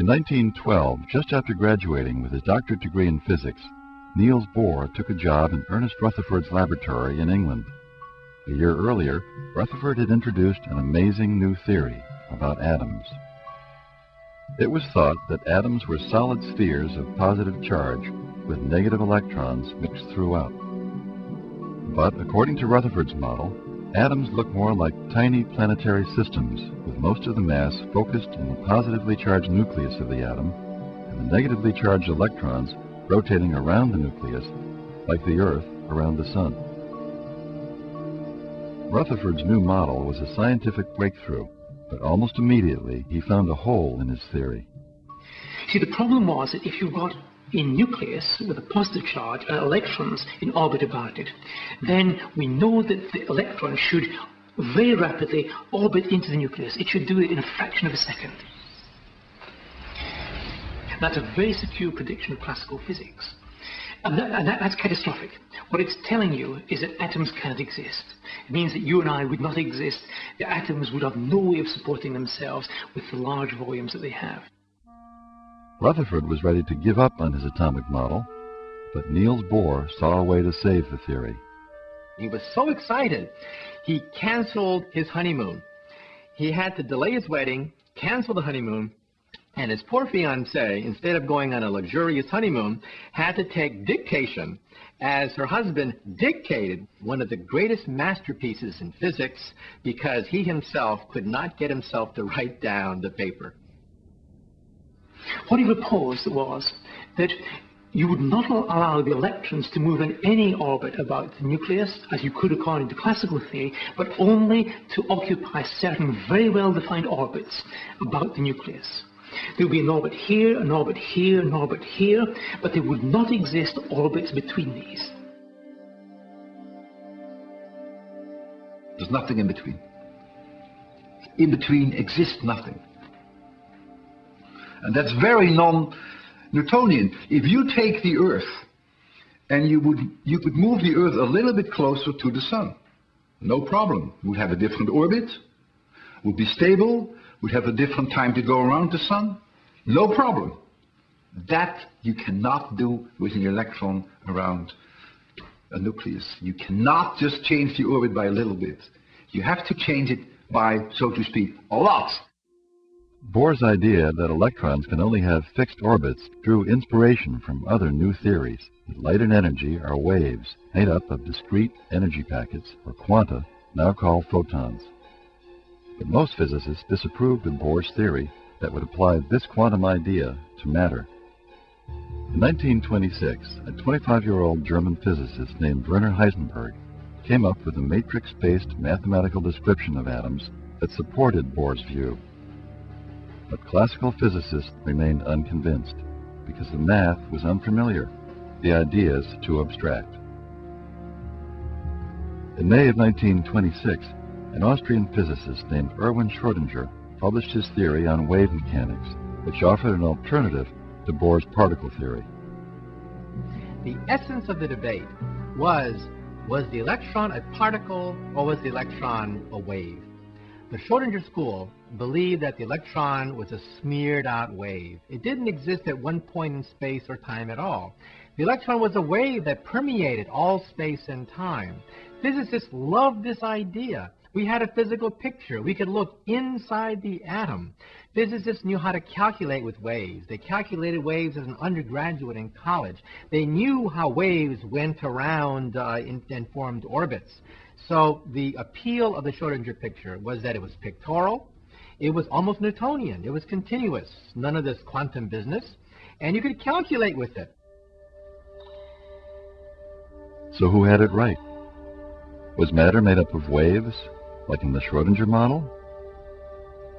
In 1912, just after graduating with his doctorate degree in physics, Niels Bohr took a job in Ernest Rutherford's laboratory in England. A year earlier, Rutherford had introduced an amazing new theory about atoms. It was thought that atoms were solid spheres of positive charge with negative electrons mixed throughout. But according to Rutherford's model, atoms look more like tiny planetary systems with most of the mass focused in the positively charged nucleus of the atom and the negatively charged electrons rotating around the nucleus like the Earth around the Sun. Rutherford's new model was a scientific breakthrough, but almost immediately he found a hole in his theory. See, the problem was that if you've got a nucleus with a positive charge and electrons in orbit about it, then we know that the electron should very rapidly orbit into the nucleus. It should do it in a fraction of a second. That's a very secure prediction of classical physics. And, that, and that, that's catastrophic. What it's telling you is that atoms cannot exist. It means that you and I would not exist. The atoms would have no way of supporting themselves with the large volumes that they have. Rutherford was ready to give up on his atomic model, but Niels Bohr saw a way to save the theory. He was so excited, he canceled his honeymoon. He had to delay his wedding, cancel the honeymoon, and his poor fiancée, instead of going on a luxurious honeymoon, had to take dictation as her husband dictated one of the greatest masterpieces in physics because he himself could not get himself to write down the paper. What he proposed was that you would not allow the electrons to move in any orbit about the nucleus, as you could according to classical theory, but only to occupy certain very well-defined orbits about the nucleus. There would be an orbit here, an orbit here, an orbit here, but there would not exist orbits between these. There's nothing in between. In between exists nothing. And that's very non-Newtonian. If you take the Earth and you would you could move the Earth a little bit closer to the Sun, no problem. We'd have a different orbit, would be stable, We'd have a different time to go around the Sun, no problem. That you cannot do with an electron around a nucleus. You cannot just change the orbit by a little bit. You have to change it by, so to speak, a lot. Bohr's idea that electrons can only have fixed orbits drew inspiration from other new theories that light and energy are waves made up of discrete energy packets, or quanta, now called photons. But most physicists disapproved of Bohr's theory that would apply this quantum idea to matter. In 1926, a 25-year-old German physicist named Werner Heisenberg came up with a matrix-based mathematical description of atoms that supported Bohr's view. But classical physicists remained unconvinced because the math was unfamiliar, the ideas too abstract. In May of 1926, an Austrian physicist named Erwin Schrödinger published his theory on wave mechanics, which offered an alternative to Bohr's particle theory. The essence of the debate was, was the electron a particle or was the electron a wave? The Schrodinger school believed that the electron was a smeared out wave. It didn't exist at one point in space or time at all. The electron was a wave that permeated all space and time. Physicists loved this idea. We had a physical picture. We could look inside the atom. Physicists knew how to calculate with waves. They calculated waves as an undergraduate in college. They knew how waves went around uh, and formed orbits. So the appeal of the Schrodinger picture was that it was pictorial, it was almost Newtonian, it was continuous, none of this quantum business, and you could calculate with it. So who had it right? Was matter made up of waves, like in the Schrodinger model?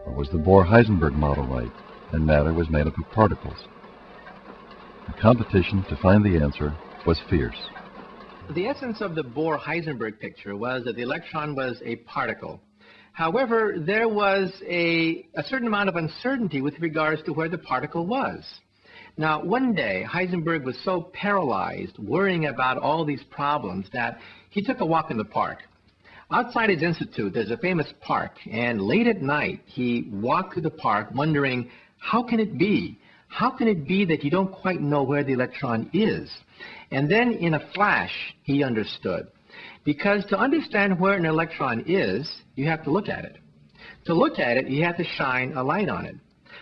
Or was the Bohr-Heisenberg model right, and matter was made up of particles? The competition to find the answer was fierce. The essence of the Bohr-Heisenberg picture was that the electron was a particle. However, there was a, a certain amount of uncertainty with regards to where the particle was. Now, one day, Heisenberg was so paralyzed, worrying about all these problems, that he took a walk in the park. Outside his institute, there's a famous park, and late at night, he walked through the park wondering, how can it be? How can it be that you don't quite know where the electron is? And then in a flash, he understood. Because to understand where an electron is, you have to look at it. To look at it, you have to shine a light on it.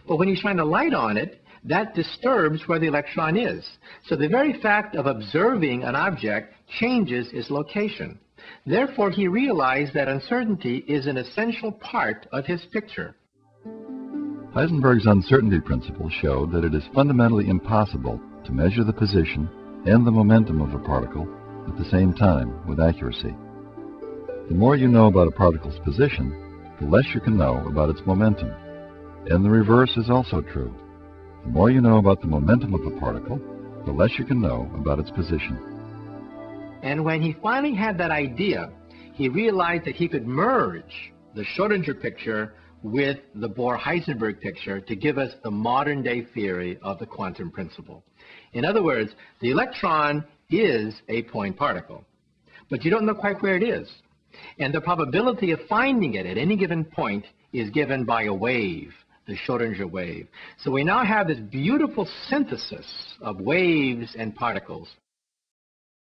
But when you shine a light on it, that disturbs where the electron is. So the very fact of observing an object changes its location. Therefore, he realized that uncertainty is an essential part of his picture. Heisenberg's uncertainty principle showed that it is fundamentally impossible to measure the position and the momentum of a particle at the same time with accuracy. The more you know about a particle's position, the less you can know about its momentum. And the reverse is also true. The more you know about the momentum of a particle, the less you can know about its position. And when he finally had that idea, he realized that he could merge the Schrodinger picture with the Bohr-Heisenberg picture to give us the modern-day theory of the quantum principle. In other words, the electron is a point particle, but you don't know quite where it is. And the probability of finding it at any given point is given by a wave, the Schrodinger wave. So we now have this beautiful synthesis of waves and particles.